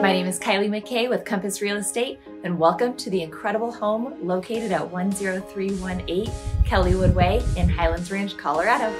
My name is Kylie McKay with Compass Real Estate, and welcome to the incredible home located at 10318 Kelliwood Way in Highlands Ranch, Colorado.